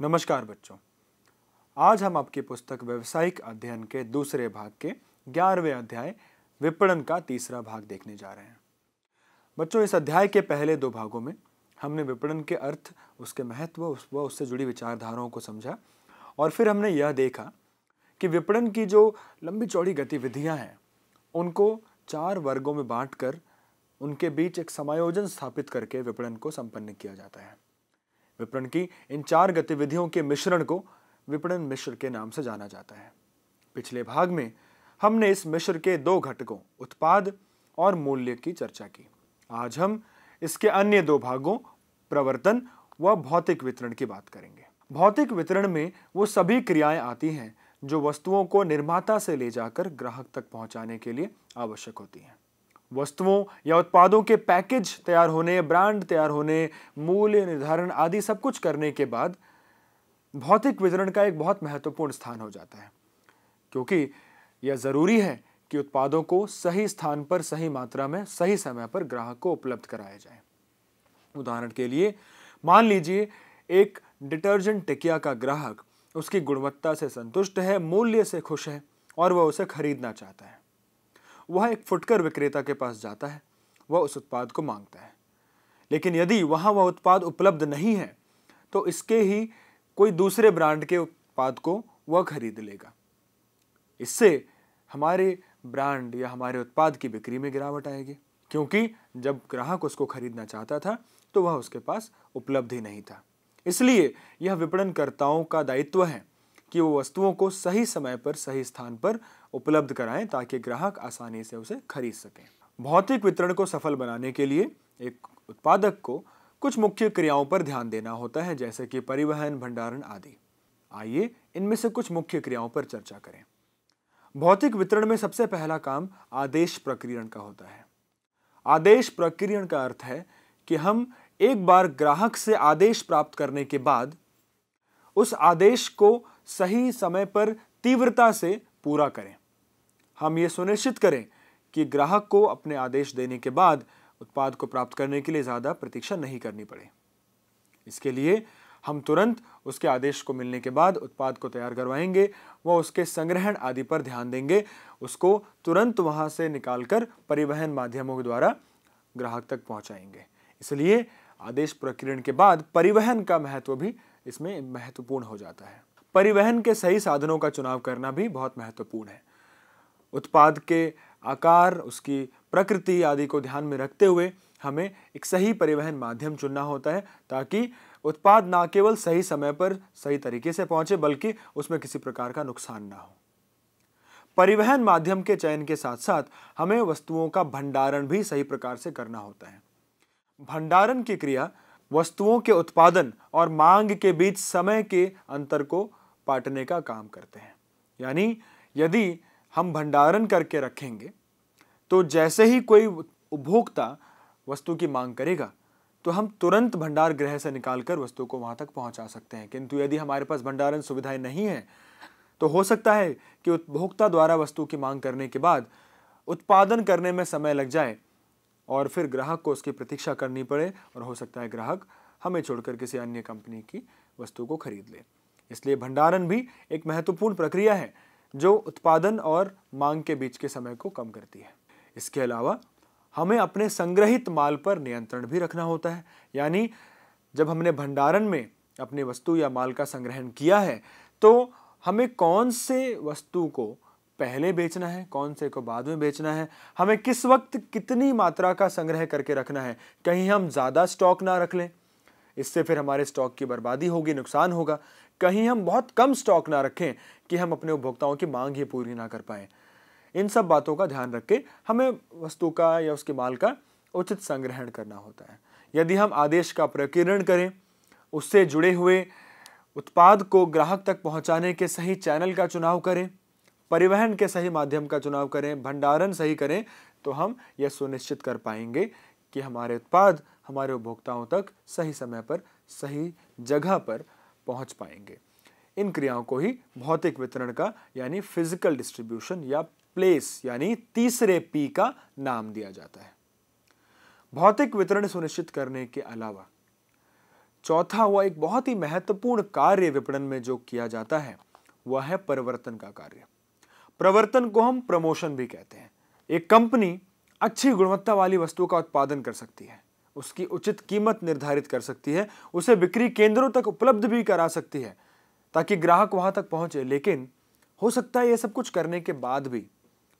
नमस्कार बच्चों। आज हम आपकी पुस्तक व्यवसायिक अध्ययन के दूसरे भाग के ग्यारहवें अध्याय, विपणन का तीसरा भाग देखने जा रहे हैं। बच्चों, इस अध्याय के पहले दो भागों में हमने विपणन के अर्थ, उसके महत्व व उससे जुड़ी विचारधाराओं को समझा और फिर हमने यह देखा कि विपणन की जो लंबी चौड़ी गतिविधियाँ हैं, उनको चार वर्गों में बांटकर उनके बीच एक समायोजन स्थापित करके विपणन को संपन्न किया जाता है। विपणन की, इन चार गतिविधियों के मिश्रण को विपणन मिश्र के नाम से जाना जाता है। पिछले भाग में हमने इस मिश्र के दो घटकों, उत्पाद और मूल्य की चर्चा की। आज हम इसके अन्य दो भागों, प्रवर्तन व भौतिक वितरण की बात करेंगे। भौतिक वितरण में वो सभी क्रियाएँ आती हैं जो वस्तुओं को निर्माता से ले जाकर ग्राहक तक पहुँचाने के लिए आवश्यक होती हैं। वस्तुओं या उत्पादों के पैकेज तैयार होने, ब्रांड तैयार होने, मूल्य निर्धारण आदि सब कुछ करने के बाद भौतिक वितरण का एक बहुत महत्वपूर्ण स्थान हो जाता है। क्योंकि यह ज़रूरी है कि उत्पादों को सही स्थान पर, सही मात्रा में, सही समय पर ग्राहक को उपलब्ध कराया जाए। उदाहरण के लिए, मान लीजिए एक डिटर्जेंट टिकिया का ग्राहक उसकी गुणवत्ता से संतुष्ट है, मूल्य से खुश है और वह उसे खरीदना चाहता है। वह एक फुटकर विक्रेता के पास जाता है। वह उस उत्पाद को माँगता है। लेकिन यदि वहाँ वह उत्पाद उपलब्ध नहीं है तो इसके ही कोई दूसरे ब्रांड के उत्पाद को वह खरीद लेगा। इससे हमारे ब्रांड या हमारे उत्पाद की बिक्री में गिरावट आएगी, क्योंकि जब ग्राहक उसको खरीदना चाहता था तो वह उसके पास उपलब्ध ही नहीं था। इसलिए यह विपणनकर्ताओं का दायित्व है कि वो वस्तुओं को सही समय पर, सही स्थान पर उपलब्ध कराएँ ताकि ग्राहक आसानी से उसे खरीद सकें। भौतिक वितरण को सफल बनाने के लिए एक उत्पादक को कुछ मुख्य क्रियाओं पर ध्यान देना होता है, जैसे कि परिवहन, भंडारण आदि। आइए इनमें से कुछ मुख्य क्रियाओं पर चर्चा करें। भौतिक वितरण में सबसे पहला काम आदेश प्रक्रियण का होता है। आदेश प्रक्रियण का अर्थ है कि हम एक बार ग्राहक से आदेश प्राप्त करने के बाद उस आदेश को सही समय पर तीव्रता से पूरा करें। हम ये सुनिश्चित करें कि ग्राहक को अपने आदेश देने के बाद उत्पाद को प्राप्त करने के लिए ज़्यादा प्रतीक्षा नहीं करनी पड़े। इसके लिए हम तुरंत उसके आदेश को मिलने के बाद उत्पाद को तैयार करवाएँगे व उसके संग्रहण आदि पर ध्यान देंगे, उसको तुरंत वहाँ से निकालकर परिवहन माध्यमों के द्वारा ग्राहक तक पहुंचाएँगे। इसलिए आदेश प्रक्रियण के बाद परिवहन का महत्व भी इसमें महत्वपूर्ण हो जाता है। परिवहन के सही साधनों का चुनाव करना भी बहुत महत्वपूर्ण है। उत्पाद के आकार, उसकी प्रकृति आदि को ध्यान में रखते हुए हमें एक सही परिवहन माध्यम चुनना होता है, ताकि उत्पाद ना केवल सही समय पर सही तरीके से पहुँचे, बल्कि उसमें किसी प्रकार का नुकसान ना हो। परिवहन माध्यम के चयन के साथ साथ हमें वस्तुओं का भंडारण भी सही प्रकार से करना होता है। भंडारण की क्रिया वस्तुओं के उत्पादन और मांग के बीच समय के अंतर को पाटने का काम करते हैं। यानी यदि हम भंडारण करके रखेंगे तो जैसे ही कोई उपभोक्ता वस्तु की मांग करेगा तो हम तुरंत भंडार गृह से निकालकर वस्तु को वहाँ तक पहुँचा सकते हैं। किंतु यदि हमारे पास भंडारण सुविधाएँ नहीं है तो हो सकता है कि उपभोक्ता द्वारा वस्तु की मांग करने के बाद उत्पादन करने में समय लग जाए और फिर ग्राहक को उसकी प्रतीक्षा करनी पड़े और हो सकता है ग्राहक हमें छोड़कर किसी अन्य कंपनी की वस्तु को खरीद ले। इसलिए भंडारण भी एक महत्वपूर्ण प्रक्रिया है। जो उत्पादन और मांग के बीच के समय को कम करती है। इसके अलावा, हमें अपने संग्रहित माल पर नियंत्रण भी रखना होता है। यानी, जब हमने भंडारण में अपनी वस्तु या माल का संग्रहण किया है तो हमें कौन से वस्तु को पहले बेचना है, कौन से को बाद में बेचना है, हमें किस वक्त कितनी मात्रा का संग्रह करके रखना है, कहीं हम ज़्यादा स्टॉक ना रख लें। इससे फिर हमारे स्टॉक की बर्बादी होगी, नुकसान होगा। कहीं हम बहुत कम स्टॉक ना रखें कि हम अपने उपभोक्ताओं की मांग ही पूरी ना कर पाएँ। इन सब बातों का ध्यान रख के हमें वस्तु का या उसके माल का उचित संग्रहण करना होता है। यदि हम आदेश का प्रकीर्ण करें, उससे जुड़े हुए उत्पाद को ग्राहक तक पहुँचाने के सही चैनल का चुनाव करें, परिवहन के सही माध्यम का चुनाव करें, भंडारण सही करें तो हम यह सुनिश्चित कर पाएँगे कि हमारे उत्पाद हमारे उपभोक्ताओं तक सही समय पर, सही जगह पर पहुँच पाएँगे। इन क्रियाओं को ही भौतिक वितरण का, यानी फ़िज़िकल डिस्ट्रीब्यूशन या प्लेस यानी तीसरे पी का नाम दिया जाता है। भौतिक वितरण सुनिश्चित करने के अलावा, चौथा हुआ एक बहुत ही महत्वपूर्ण कार्य विपणन में जो किया जाता है, वह है परिवर्तन का कार्य। प्रवर्तन को हम प्रमोशन भी कहते हैं। एक कंपनी अच्छी गुणवत्ता वाली वस्तु का उत्पादन कर सकती है। उसकी उचित कीमत निर्धारित कर सकती है, उसे बिक्री केंद्रों तक उपलब्ध भी करा सकती है, ताकि ग्राहक वहाँ तक पहुँचे। लेकिन हो सकता है यह सब कुछ करने के बाद भी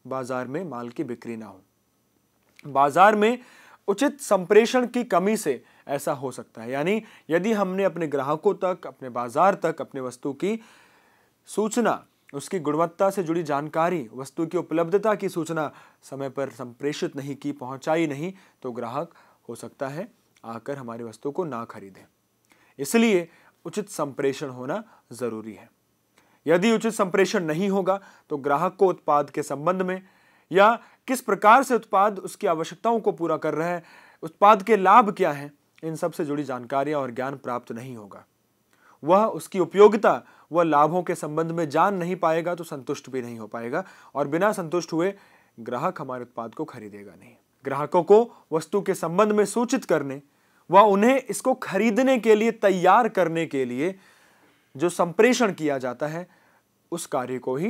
बाज़ार में माल की बिक्री ना हो। बाज़ार में उचित संप्रेषण की कमी से ऐसा हो सकता है। यानी यदि हमने अपने ग्राहकों तक, अपने बाज़ार तक, अपने वस्तु की सूचना, उसकी गुणवत्ता से जुड़ी जानकारी, वस्तु की उपलब्धता की सूचना समय पर संप्रेषित नहीं की, पहुंचाई नहीं तो ग्राहक हो सकता है आकर हमारी वस्तु को ना खरीदें। इसलिए उचित संप्रेषण होना ज़रूरी है। यदि उचित संप्रेषण नहीं होगा तो ग्राहक को उत्पाद के संबंध में या किस प्रकार से उत्पाद उसकी आवश्यकताओं को पूरा कर रहा है, उत्पाद के लाभ क्या हैं, इन सबसे जुड़ी जानकारियाँ और ज्ञान प्राप्त नहीं होगा। वह उसकी उपयोगिता व लाभों के संबंध में जान नहीं पाएगा तो संतुष्ट भी नहीं हो पाएगा और बिना संतुष्ट हुए ग्राहक हमारे उत्पाद को खरीदेगा नहीं। ग्राहकों को वस्तु के संबंध में सूचित करने, व उन्हें इसको खरीदने के लिए तैयार करने के लिए जो संप्रेषण किया जाता है, उस कार्य को ही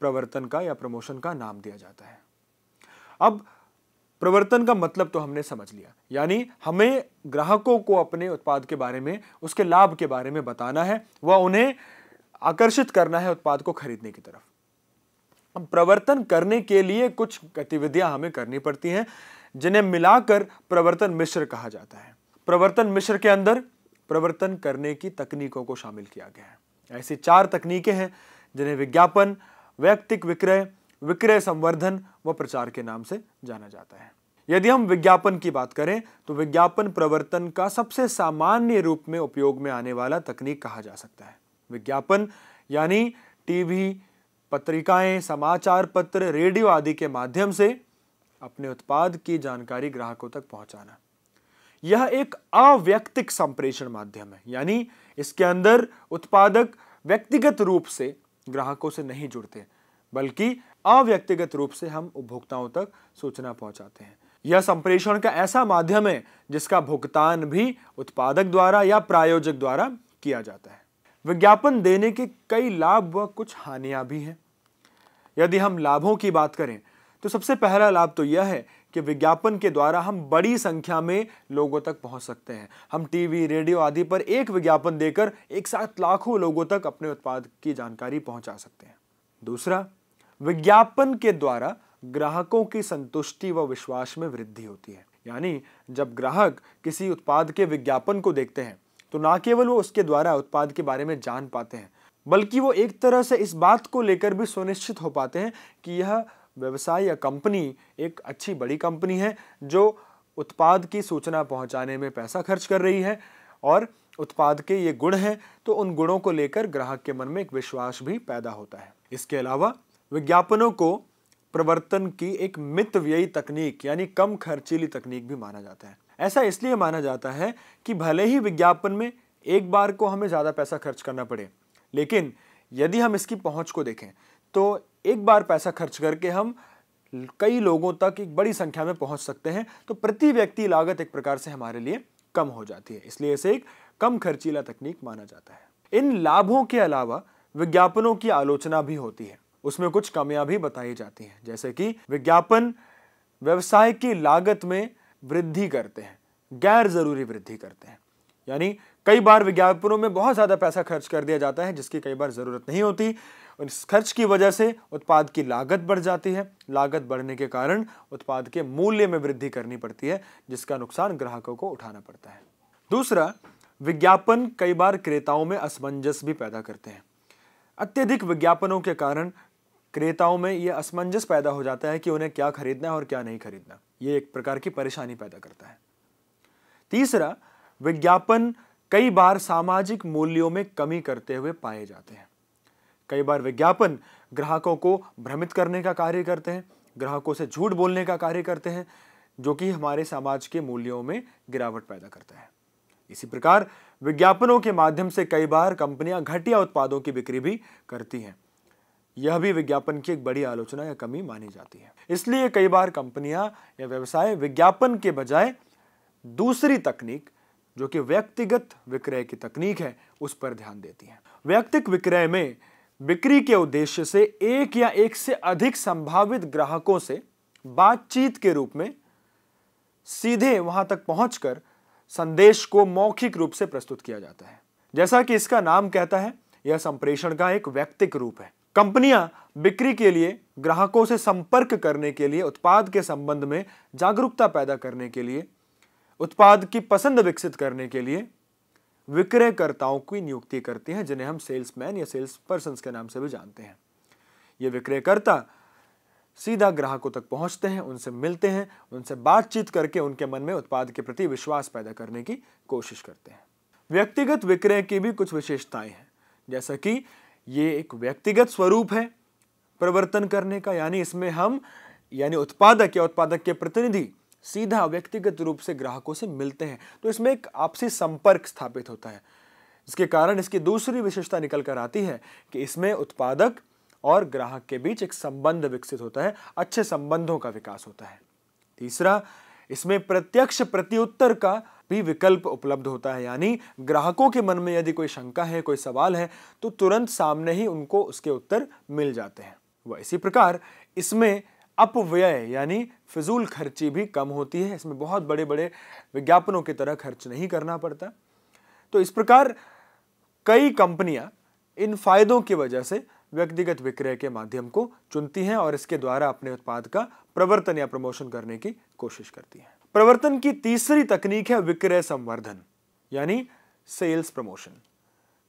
प्रवर्तन का या प्रमोशन का नाम दिया जाता है। अब, प्रवर्तन का मतलब तो हमने समझ लिया। यानी हमें ग्राहकों को अपने उत्पाद के बारे में, उसके लाभ के बारे में बताना है वह उन्हें आकर्षित करना है उत्पाद को खरीदने की तरफ़। प्रवर्तन करने के लिए कुछ गतिविधियाँ हमें करनी पड़ती हैं, जिन्हें मिलाकर प्रवर्तन मिश्र कहा जाता है। प्रवर्तन मिश्र के अंदर प्रवर्तन करने की तकनीकों को शामिल किया गया है। ऐसी चार तकनीकें हैं, जिन्हें विज्ञापन, वैयक्तिक विक्रय विक्रय संवर्धन व प्रचार के नाम से जाना जाता है। यदि हम विज्ञापन की बात करें तो विज्ञापन प्रवर्तन का सबसे सामान्य रूप में उपयोग में आने वाला तकनीक कहा जा सकता है। विज्ञापन, यानी टीवी पत्रिकाएँ, समाचार पत्र, रेडियो आदि के माध्यम से अपने उत्पाद की जानकारी ग्राहकों तक पहुंचाना। यह एक अव्यक्तिक संप्रेषण माध्यम है, यानी इसके अंदर उत्पादक व्यक्तिगत रूप से ग्राहकों से नहीं जुड़ते, बल्कि अव्यक्तिगत रूप से हम उपभोक्ताओं तक सूचना पहुंचाते हैं। यह संप्रेषण का ऐसा माध्यम है जिसका भुगतान भी उत्पादक द्वारा या प्रायोजक द्वारा किया जाता है। विज्ञापन देने के कई लाभ व कुछ हानियाँ भी हैं। यदि हम लाभों की बात करें तो सबसे पहला लाभ तो यह है कि विज्ञापन के द्वारा हम बड़ी संख्या में लोगों तक पहुँच सकते हैं। हम टीवी, रेडियो आदि पर एक विज्ञापन देकर एक साथ लाखों लोगों तक अपने उत्पाद की जानकारी पहुँचा सकते हैं। दूसरा, विज्ञापन के द्वारा ग्राहकों की संतुष्टि व विश्वास में वृद्धि होती है। यानी जब ग्राहक किसी उत्पाद के विज्ञापन को देखते हैं तो ना केवल वो उसके द्वारा उत्पाद के बारे में जान पाते हैं, बल्कि वो एक तरह से इस बात को लेकर भी सुनिश्चित हो पाते हैं कि यह व्यवसाय या कंपनी एक अच्छी बड़ी कंपनी है जो उत्पाद की सूचना पहुँचाने में पैसा खर्च कर रही है और उत्पाद के ये गुण हैं तो उन गुणों को लेकर ग्राहक के मन में एक विश्वास भी पैदा होता है। इसके अलावा विज्ञापनों को प्रवर्तन की एक मित व्ययी तकनीक, यानी कम खर्चीली तकनीक भी माना जाता है। ऐसा इसलिए माना जाता है कि भले ही विज्ञापन में एक बार को हमें ज़्यादा पैसा खर्च करना पड़े, लेकिन यदि हम इसकी पहुँच को देखें तो एक बार पैसा खर्च करके हम कई लोगों तक एक बड़ी संख्या में पहुँच सकते हैं तो प्रति व्यक्ति लागत एक प्रकार से हमारे लिए कम हो जाती है। इसलिए इसे एक कम खर्चीला तकनीक माना जाता है। इन लाभों के अलावा विज्ञापनों की आलोचना भी होती है। उसमें कुछ कमियाँ भी बताई जाती हैं, जैसे कि विज्ञापन व्यवसाय की लागत में वृद्धि करते हैं, गैर ज़रूरी वृद्धि करते हैं। यानी कई बार विज्ञापनों में बहुत ज़्यादा पैसा खर्च कर दिया जाता है, जिसकी कई बार ज़रूरत नहीं होती। इस खर्च की वजह से उत्पाद की लागत बढ़ जाती है। लागत बढ़ने के कारण उत्पाद के मूल्य में वृद्धि करनी पड़ती है, जिसका नुकसान ग्राहकों को उठाना पड़ता है। दूसरा, विज्ञापन कई बार क्रेताओं में असमंजस भी पैदा करते हैं। अत्यधिक विज्ञापनों के कारण क्रेताओं में यह असमंजस पैदा हो जाता है कि उन्हें क्या खरीदना है और क्या नहीं खरीदना। यह एक प्रकार की परेशानी पैदा करता है। तीसरा, विज्ञापन कई बार सामाजिक मूल्यों में कमी करते हुए पाए जाते हैं। कई बार विज्ञापन ग्राहकों को भ्रमित करने का कार्य करते हैं, ग्राहकों से झूठ बोलने का कार्य करते हैं, जो कि हमारे समाज के मूल्यों में गिरावट पैदा करता है। इसी प्रकार विज्ञापनों के माध्यम से कई बार कंपनियाँ घटिया उत्पादों की बिक्री भी करती हैं। यह भी विज्ञापन की एक बड़ी आलोचना या कमी मानी जाती है। इसलिए कई बार कंपनियाँ या व्यवसाय विज्ञापन के बजाय दूसरी तकनीक, जो कि व्यक्तिगत विक्रय की तकनीक है, उस पर ध्यान देती है। व्यक्तिक विक्रय में बिक्री के उद्देश्य से एक या एक से अधिक संभावित ग्राहकों से बातचीत के रूप में सीधे वहाँ तक पहुंचकर संदेश को मौखिक रूप से प्रस्तुत किया जाता है। जैसा कि इसका नाम कहता है, यह संप्रेषण का एक व्यक्तिक रूप है। कंपनियाँ बिक्री के लिए, ग्राहकों से संपर्क करने के लिए, उत्पाद के संबंध में जागरूकता पैदा करने के लिए, उत्पाद की पसंद विकसित करने के लिए विक्रयकर्ताओं की नियुक्ति करती हैं, जिन्हें हम सेल्समैन या सेल्स पर्सन के नाम से भी जानते हैं। ये विक्रयकर्ता सीधा ग्राहकों तक पहुँचते हैं, उनसे मिलते हैं, उनसे बातचीत करके उनके मन में उत्पाद के प्रति विश्वास पैदा करने की कोशिश करते हैं। व्यक्तिगत विक्रय की भी कुछ विशेषताएँ हैं, जैसा कि ये एक व्यक्तिगत स्वरूप है प्रवर्तन करने का, यानी इसमें हम, यानी उत्पादक या उत्पादक के प्रतिनिधि सीधा व्यक्तिगत रूप से ग्राहकों से मिलते हैं। तो इसमें एक आपसी संपर्क स्थापित होता है। इसके कारण इसकी दूसरी विशेषता निकल कर आती है कि इसमें उत्पादक और ग्राहक के बीच एक संबंध विकसित होता है, अच्छे संबंधों का विकास होता है। तीसरा, इसमें प्रत्यक्ष प्रत्युत्तर का भी विकल्प उपलब्ध होता है। यानी ग्राहकों के मन में यदि कोई शंका है, कोई सवाल है तो तुरंत सामने ही उनको उसके उत्तर मिल जाते हैं। वह इसी प्रकार इसमें अपव्यय यानी फिजूल खर्ची भी कम होती है। इसमें बहुत बड़े बड़े विज्ञापनों की तरह खर्च नहीं करना पड़ता। तो इस प्रकार कई कंपनियाँ इन फायदों की वजह से व्यक्तिगत विक्रय के माध्यम को चुनती हैं और इसके द्वारा अपने उत्पाद का प्रवर्तन या प्रमोशन करने की कोशिश करती हैं। प्रवर्तन की तीसरी तकनीक है विक्रय संवर्धन, यानी सेल्स प्रमोशन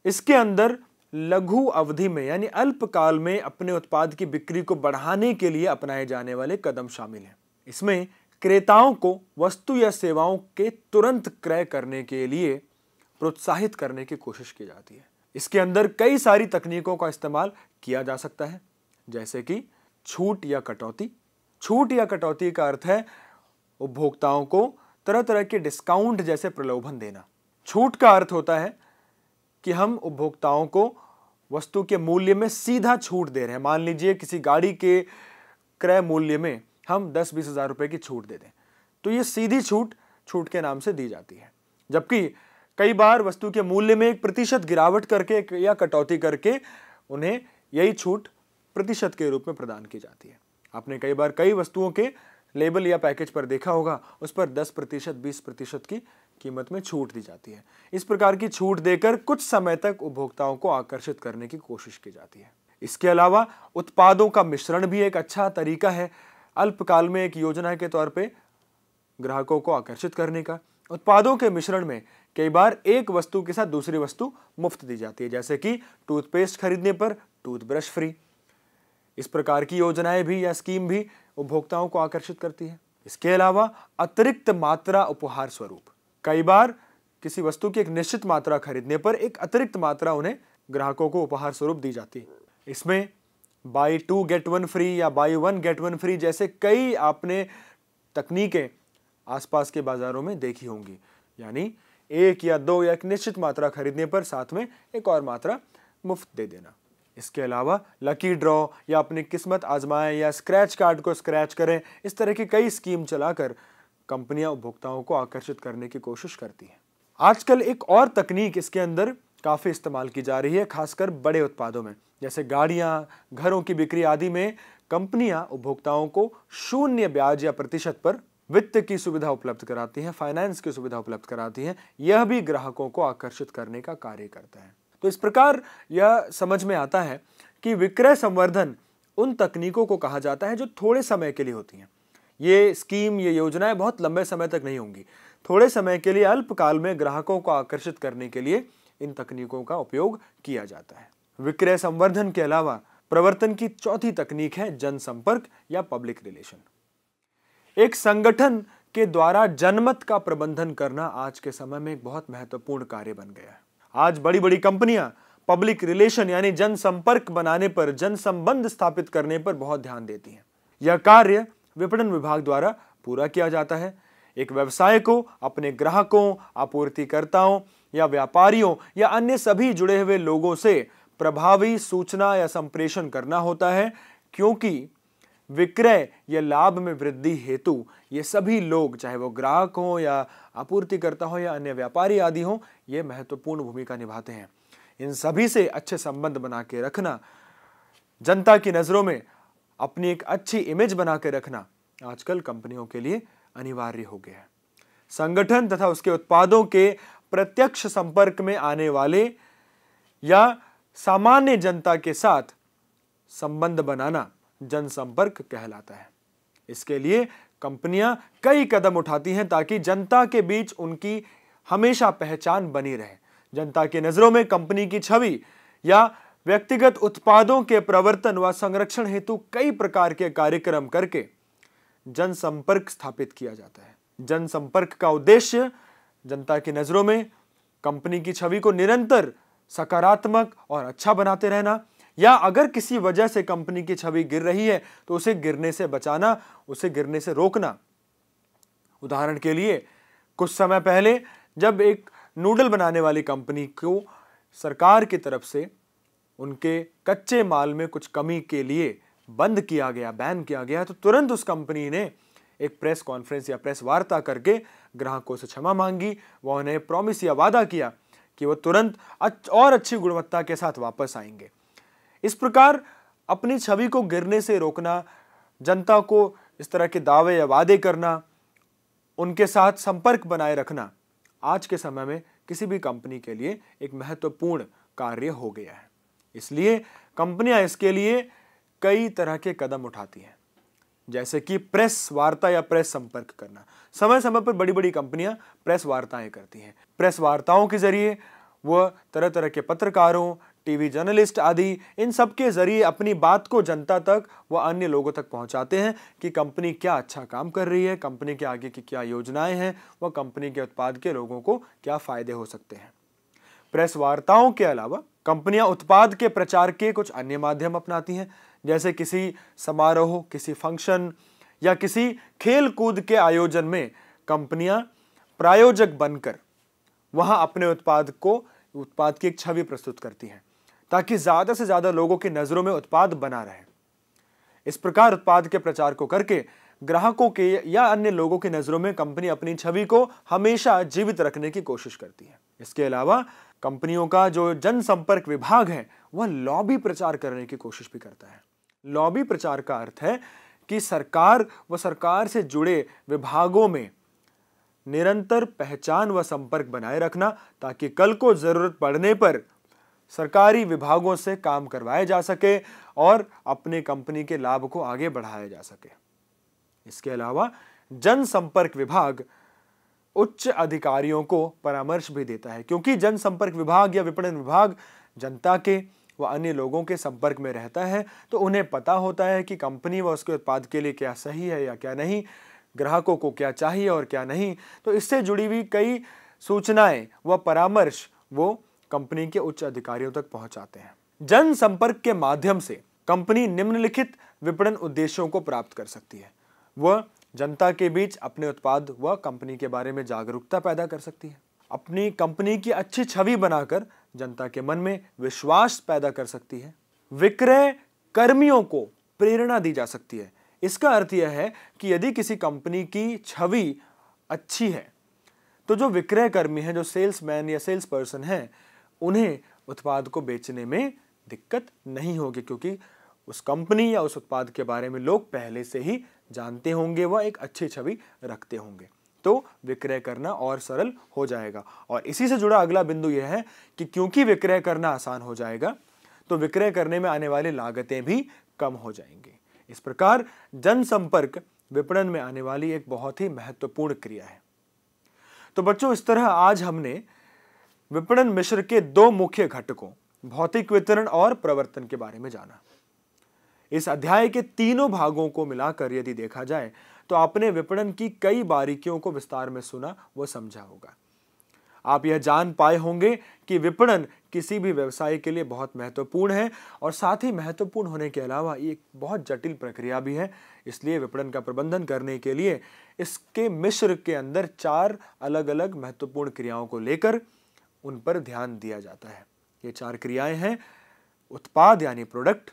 इसके अंदर लघु अवधि में, यानी अल्पकाल में अपने उत्पाद की बिक्री को बढ़ाने के लिए अपनाए जाने वाले कदम शामिल हैं। इसमें क्रेताओं को वस्तु या सेवाओं के तुरंत क्रय करने के लिए प्रोत्साहित करने की कोशिश की जाती है। इसके अंदर कई सारी तकनीकों का इस्तेमाल किया जा सकता है, जैसे कि छूट या कटौती। छूट या कटौती का अर्थ है उपभोक्ताओं को तरह तरह के डिस्काउंट जैसे प्रलोभन देना। छूट का अर्थ होता है कि हम उपभोक्ताओं को वस्तु के मूल्य में सीधा छूट दे रहे हैं। मान लीजिए किसी गाड़ी के क्रय मूल्य में हम दस बीस हज़ार रुपये की छूट दे दें तो ये सीधी छूट छूट के नाम से दी जाती है। जबकि कई बार वस्तु के मूल्य में एक प्रतिशत गिरावट करके या कटौती करके उन्हें यही छूट प्रतिशत के रूप में प्रदान की जाती है। आपने कई बार कई वस्तुओं के लेबल या पैकेज पर देखा होगा, उस पर 10 प्रतिशत, बीस प्रतिशत की कीमत में छूट दी जाती है। इस प्रकार की छूट देकर कुछ समय तक उपभोक्ताओं को आकर्षित करने की कोशिश की जाती है। इसके अलावा, उत्पादों का मिश्रण भी एक अच्छा तरीका है। अल्पकाल में एक योजना के तौर पर ग्राहकों को आकर्षित करने का। उत्पादों के मिश्रण में कई बार एक वस्तु के साथ दूसरी वस्तु मुफ़्त दी जाती है, जैसे कि टूथपेस्ट खरीदने पर टूथब्रश फ्री। इस प्रकार की योजनाएँ भी या स्कीम भी उपभोक्ताओं को आकर्षित करती है। इसके अलावा अतिरिक्त मात्रा उपहार स्वरूप। कई बार किसी वस्तु की एक निश्चित मात्रा खरीदने पर एक अतिरिक्त मात्रा उन्हें ग्राहकों को उपहार स्वरूप दी जाती है। इसमें buy two get one free या buy one get one free जैसे कई आपने तकनीकें आसपास के बाजारों में देखी होंगी। यानी एक या दो या एक निश्चित मात्रा खरीदने पर साथ में एक और मात्रा मुफ़्त दे देना। इसके अलावा लकी ड्रॉ या अपनी किस्मत आजमाएँ या स्क्रैच कार्ड को स्क्रैच करें, इस तरह की कई स्कीम चलाकर कंपनियाँ उपभोक्ताओं को आकर्षित करने की कोशिश करती हैं। आजकल एक और तकनीक इसके अंदर काफ़ी इस्तेमाल की जा रही है, खासकर बड़े उत्पादों में। जैसे गाड़ियाँ, घरों की बिक्री आदि में कंपनियाँ उपभोक्ताओं को शून्य ब्याज या प्रतिशत पर वित्त की सुविधा उपलब्ध कराती हैं फाइनेंस की सुविधा उपलब्ध कराती हैं। यह भी ग्राहकों को आकर्षित करने का कार्य करता है। तो इस प्रकार यह समझ में आता है कि विक्रय संवर्धन उन तकनीकों को कहा जाता है जो थोड़े समय के लिए होती हैं। ये स्कीम, ये योजनाएँ बहुत लंबे समय तक नहीं होंगी। थोड़े समय के लिए, अल्पकाल में ग्राहकों को आकर्षित करने के लिए इन तकनीकों का उपयोग किया जाता है। विक्रय संवर्धन के अलावा प्रवर्तन की चौथी तकनीक है जनसंपर्क या पब्लिक रिलेशन। एक संगठन के द्वारा जनमत का प्रबंधन करना आज के समय में एक बहुत महत्वपूर्ण कार्य बन गया है। आज बड़ी बड़ी कंपनियाँ पब्लिक रिलेशन यानी जनसंपर्क बनाने पर, जनसंबंध स्थापित करने पर बहुत ध्यान देती हैं। यह कार्य विपणन विभाग द्वारा पूरा किया जाता है। एक व्यवसाय को अपने ग्राहकों, आपूर्तिकर्ताओं या व्यापारियों या अन्य सभी जुड़े हुए लोगों से प्रभावी सूचना या संप्रेषण करना होता है, क्योंकि विक्रय या लाभ में वृद्धि हेतु ये सभी लोग, चाहे वो ग्राहक हो या आपूर्तिकर्ता हो या अन्य व्यापारी आदि हो, ये महत्वपूर्ण भूमिका निभाते हैं। इन सभी से अच्छे संबंध बना के रखना, जनता की नज़रों में अपनी एक अच्छी इमेज बना के रखना आजकल कंपनियों के लिए अनिवार्य हो गया है। संगठन तथा उसके उत्पादों के प्रत्यक्ष संपर्क में आने वाले या सामान्य जनता के साथ संबंध बनाना जनसंपर्क कहलाता है। इसके लिए कंपनियाँ कई कदम उठाती हैं ताकि जनता के बीच उनकी हमेशा पहचान बनी रहे। जनता की नज़रों में कंपनी की छवि या व्यक्तिगत उत्पादों के प्रवर्तन व संरक्षण हेतु कई प्रकार के कार्यक्रम करके जनसंपर्क स्थापित किया जाता है। जनसंपर्क का उद्देश्य जनता की नज़रों में कंपनी की छवि को निरंतर सकारात्मक और अच्छा बनाते रहना या अगर किसी वजह से कंपनी की छवि गिर रही है तो उसे गिरने से बचाना, उसे गिरने से रोकना। उदाहरण के लिए, कुछ समय पहले जब एक नूडल बनाने वाली कंपनी को सरकार की तरफ़ से उनके कच्चे माल में कुछ कमी के लिए बंद किया गया, बैन किया गया तो तुरंत उस कंपनी ने एक प्रेस कॉन्फ्रेंस या प्रेस वार्ता करके ग्राहकों से क्षमा मांगी। वह उन्हें प्रॉमिस या वादा किया कि वह तुरंत और अच्छी गुणवत्ता के साथ वापस आएँगे। इस प्रकार अपनी छवि को गिरने से रोकना, जनता को इस तरह के दावे या वादे करना, उनके साथ संपर्क बनाए रखना, आज के समय में किसी भी कंपनी के लिए एक महत्वपूर्ण कार्य हो गया है। इसलिए कंपनियाँ इसके लिए कई तरह के कदम उठाती हैं, जैसे कि प्रेस वार्ता या प्रेस संपर्क करना। समय समय पर बड़ी बड़ी कंपनियाँ प्रेस वार्ताएँ करती हैं। प्रेस वार्ताओं के ज़रिए वह तरह तरह के पत्रकारों टीवी जर्नलिस्ट आदि, इन सब के ज़रिए अपनी बात को जनता तक व अन्य लोगों तक पहुंचाते हैं कि कंपनी क्या अच्छा काम कर रही है, कंपनी के आगे की क्या योजनाएँ हैं व कंपनी के उत्पाद के लोगों को क्या फ़ायदे हो सकते हैं। प्रेस वार्ताओं के अलावा कंपनियाँ उत्पाद के प्रचार के कुछ अन्य माध्यम अपनाती हैं, जैसे किसी समारोह, किसी फ़ंक्शन या किसी खेल कूद के आयोजन में कंपनियाँ प्रायोजक बनकर वहाँ अपने उत्पाद को, उत्पाद की एक छवि प्रस्तुत करती हैं। ताकि ज़्यादा से ज़्यादा लोगों की नज़रों में उत्पाद बना रहे। इस प्रकार उत्पाद के प्रचार को करके ग्राहकों के या अन्य लोगों की नज़रों में कंपनी अपनी छवि को हमेशा जीवित रखने की कोशिश करती है। इसके अलावा कंपनियों का जो जनसंपर्क विभाग है, वह लॉबी प्रचार करने की कोशिश भी करता है। लॉबी प्रचार का अर्थ है कि सरकार व सरकार से जुड़े विभागों में निरंतर पहचान व संपर्क बनाए रखना, ताकि कल को ज़रूरत पड़ने पर सरकारी विभागों से काम करवाए जा सके और अपने कंपनी के लाभ को आगे बढ़ाया जा सके। इसके अलावा जनसंपर्क विभाग उच्च अधिकारियों को परामर्श भी देता है, क्योंकि जनसंपर्क विभाग या विपणन विभाग जनता के व अन्य लोगों के संपर्क में रहता है तो उन्हें पता होता है कि कंपनी व उसके उत्पाद के लिए क्या सही है या क्या नहीं, ग्राहकों को क्या चाहिए और क्या नहीं। तो इससे जुड़ी हुई कई सूचनाएँ व परामर्श वो कंपनी के उच्च अधिकारियों तक पहुंचाते हैं। जनसंपर्क के माध्यम से कंपनी निम्नलिखित विपणन उद्देश्यों को प्राप्त कर सकती है। वह जनता के बीच अपने उत्पाद व कंपनी के बारे में जागरूकता पैदा कर सकती है। अपनी कंपनी की अच्छी छवि बनाकर जनता के मन में विश्वास पैदा कर सकती है। विक्रय कर्मियों को प्रेरणा दी जा सकती है। इसका अर्थ यह है कि यदि किसी कंपनी की छवि अच्छी है तो जो विक्रय कर्मी हैं, जो सेल्समैन या सेल्स पर्सन हैं उन्हें उत्पाद को बेचने में दिक्कत नहीं होगी, क्योंकि उस कंपनी या उस उत्पाद के बारे में लोग पहले से ही जानते होंगे व एक अच्छी छवि रखते होंगे। तो विक्रय करना और सरल हो जाएगा। और इसी से जुड़ा अगला बिंदु यह है कि क्योंकि विक्रय करना आसान हो जाएगा तो विक्रय करने में आने वाली लागतें भी कम हो जाएँगी। इस प्रकार जनसंपर्क विपणन में आने वाली एक बहुत ही महत्वपूर्ण क्रिया है। तो बच्चों, इस तरह आज हमने विपणन मिश्र के दो मुख्य घटकों, भौतिक वितरण और प्रवर्तन के बारे में जाना। इस अध्याय के तीनों भागों को मिलाकर यदि देखा जाए तो आपने विपणन की कई बारीकियों को विस्तार में सुना, व समझा होगा। आप यह जान पाए होंगे कि विपणन किसी भी व्यवसाय के लिए बहुत महत्वपूर्ण है और साथ ही महत्वपूर्ण होने के अलावा एक बहुत जटिल प्रक्रिया भी है। इसलिए विपणन का प्रबंधन करने के लिए इसके मिश्र के अंदर चार अलग अलग महत्वपूर्ण क्रियाओं को लेकर उन पर ध्यान दिया जाता है। ये चार क्रियाएँ हैं। उत्पाद यानी प्रोडक्ट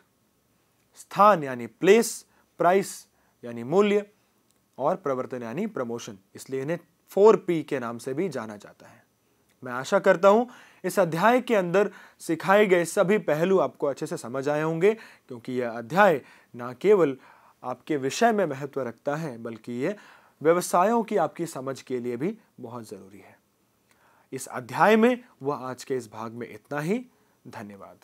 स्थान यानी प्लेस प्राइस यानी मूल्य और प्रवर्तन यानी प्रमोशन इसलिए इन्हें फोर पी के नाम से भी जाना जाता है। मैं आशा करता हूँ इस अध्याय के अंदर सिखाए गए सभी पहलू आपको अच्छे से समझ आए होंगे, क्योंकि यह अध्याय ना केवल आपके विषय में महत्व रखता है, बल्कि यह व्यवसायों की आपकी समझ के लिए भी बहुत ज़रूरी है। इस अध्याय में वह आज के इस भाग में इतना ही। धन्यवाद।